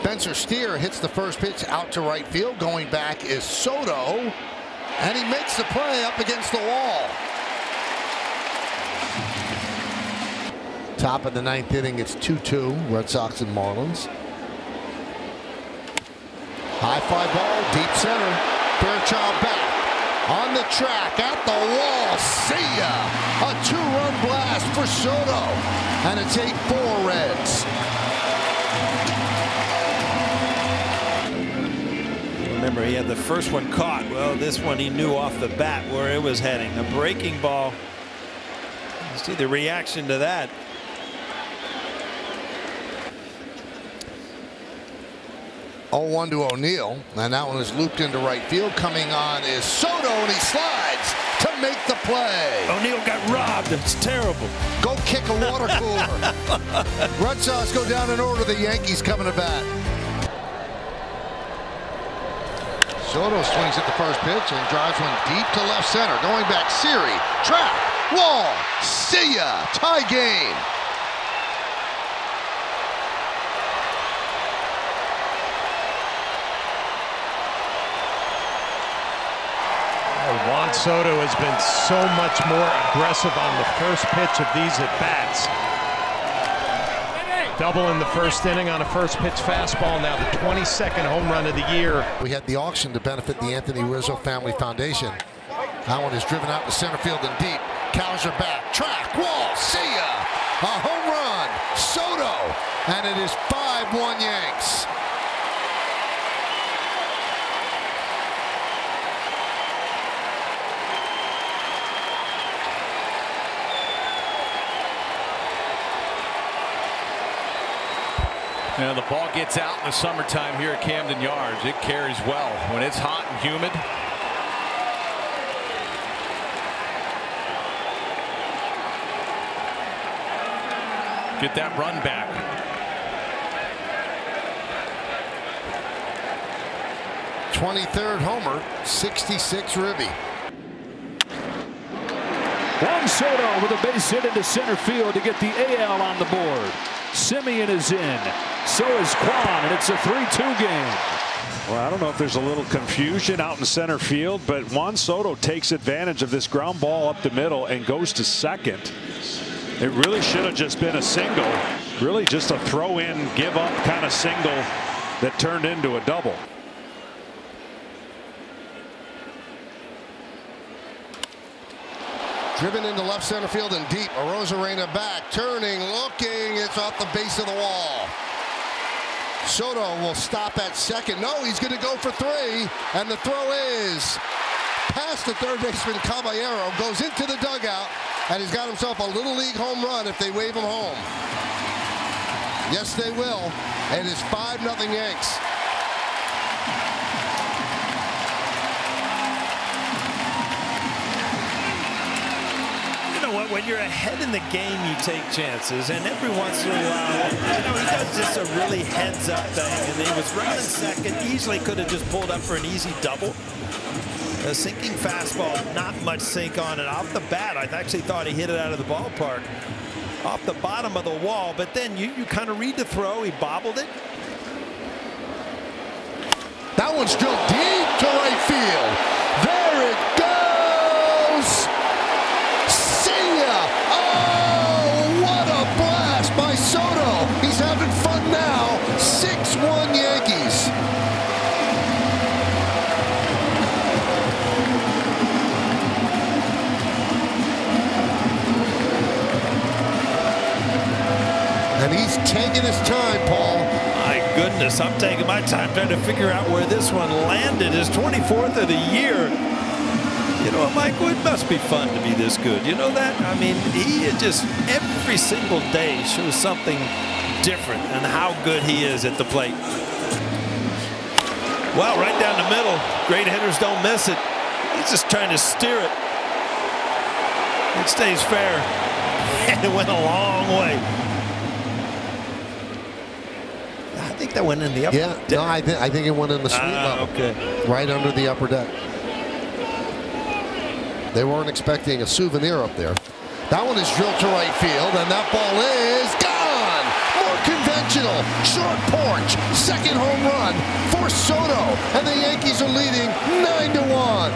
Spencer Steer hits the first pitch out to right field. Going back is Soto. And he makes the play up against the wall. Top of the ninth inning, it's 2-2, Red Sox and Marlins. High fly ball, deep center. Fairchild back. On the track, at the wall. See ya! A two-run blast for Soto. And it's 8-4 Reds. Remember, he had the first one caught. Well, this one he knew off the bat where it was heading. A breaking ball. You see the reaction to that. Oh, one to O'Neill, and that one is looped into right field. Coming on is Soto, and he slides to make the play. O'Neill got robbed. It's terrible. Go kick a water cooler. Red Sox go down in order. The Yankees coming to bat. Soto swings at the first pitch and drives one deep to left center. Going back, Siri, trap, wall, see ya, tie game. Juan Soto has been so much more aggressive on the first pitch of these at bats. Double in the first inning on a first pitch fastball. Now the 22nd home run of the year. We had the auction to benefit the Anthony Rizzo Family Foundation. That one is driven out to center field and deep. Cowser back. Track, wall, see ya. A home run. Soto. And it is 5-1 Yanks. Now the ball gets out in the summertime here at Camden Yards. It carries well when it's hot and humid. Get that run back. Twenty-third homer, 66 Ribby. Juan Soto with a base hit into center field to get the AL on the board. Semien is in. So is Kwan, and it's a 3-2 game. Well, I don't know if there's a little confusion out in center field, but Juan Soto takes advantage of this ground ball up the middle and goes to second. It really should have just been a single. Really just a throw in, give up kind of single that turned into a double. Driven into left center field and deep. Arozarena back, turning, looking. It's off the base of the wall. Soto will stop at second. No, he's going to go for three. And the throw is past the third baseman Caballero. Goes into the dugout. And he's got himself a little league home run if they wave him home. Yes, they will. And It is 5 nothing Yanks. When you're ahead in the game, you take chances. And every once in a while, you know, he does just a really heads-up thing. And he was running second. Easily could have just pulled up for an easy double. A sinking fastball, not much sink on it. Off the bat, I actually thought he hit it out of the ballpark. Off the bottom of the wall. But then you, you kind of read the throw. He bobbled it. That one's drilled deep to right field. Taking his time, Paul. My goodness, I'm taking my time trying to figure out where this one landed. His 24th of the year. You know Michael? It must be fun to be this good. You know that? I mean, he just every single day shows something different and how good he is at the plate. Wow, right down the middle. Great hitters don't miss it. He's just trying to steer it. It stays fair. And it went a long way. I think that went in the upper Yeah, deck. no, I, th I think it went in the suite Ah, level. okay. Right under the upper deck. They weren't expecting a souvenir up there. That one is drilled to right field, and that ball is gone. More conventional, short porch, second home run for Soto, and the Yankees are leading 9 to 1.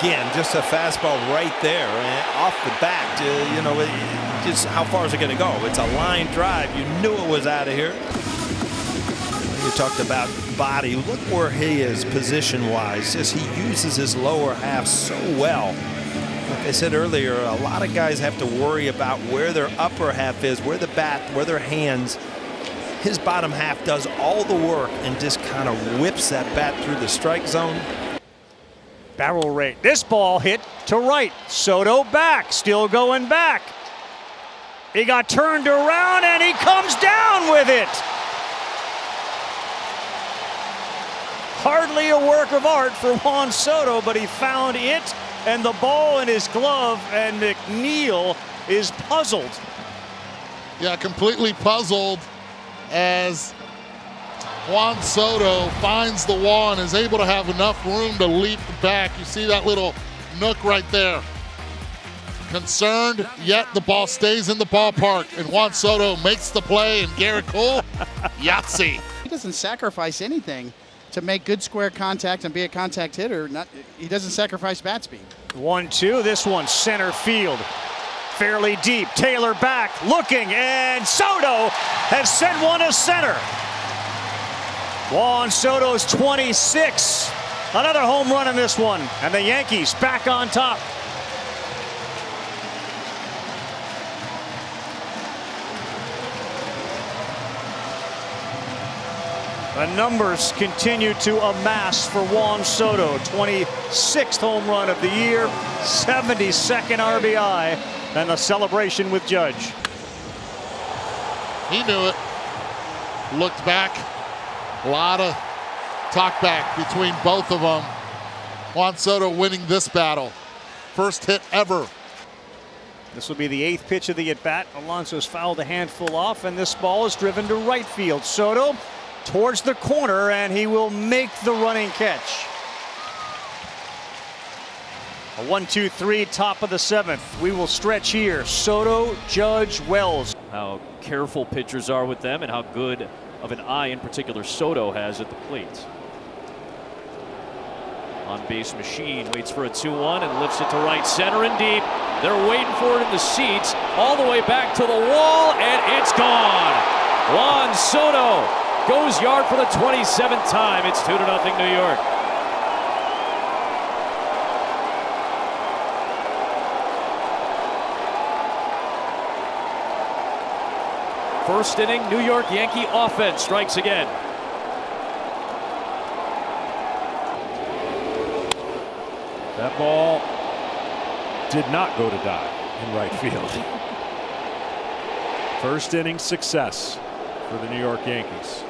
Again, just a fastball right there off the bat. Uh, you know, it, just how far is it going to go? It's a line drive. You knew it was out of here. You talked about body. Look where he is position-wise. Just he uses his lower half so well. Like I said earlier, a lot of guys have to worry about where their upper half is, where the bat, where their hands. His bottom half does all the work and just kind of whips that bat through the strike zone. Barrel rate. This ball hit to right. Soto back, still going back. He got turned around and he comes down with it. Hardly a work of art for Juan Soto, but he found it and the ball in his glove, and McNeil is puzzled. Yeah, completely puzzled as Juan Soto finds the wall and is able to have enough room to leap back. You see that little nook right there. Concerned, yet the ball stays in the ballpark, and Juan Soto makes the play, and Gerrit Cole, Yahtzee. He doesn't sacrifice anything to make good square contact and be a contact hitter. Not, he doesn't sacrifice bat speed. One, two. This one center field. Fairly deep. Taylor back, looking, and Soto has sent one to center. Juan Soto's 26. Another home run in this one. And the Yankees back on top. The numbers continue to amass for Juan Soto. 26th home run of the year, 72nd RBI, and a celebration with Judge. He knew it. Looked back. A lot of talk back between both of them. Juan Soto winning this battle. First hit ever. This will be the eighth pitch of the at bat. Alonso's fouled a handful off, and this ball is driven to right field. Soto towards the corner, and he will make the running catch. A one, two, three, top of the seventh. We will stretch here. Soto, Judge, Wells. How careful pitchers are with them and how good of an eye in particular Soto has at the plate. On base machine waits for a 2-1 and lifts it to right center and deep. They're waiting for it in the seats all the way back to the wall and it's gone. Juan Soto goes yard for the 27th time. It's 2 to nothing New York. First inning, New York Yankee offense strikes again. That ball did not go to die in right field. First inning success for the New York Yankees.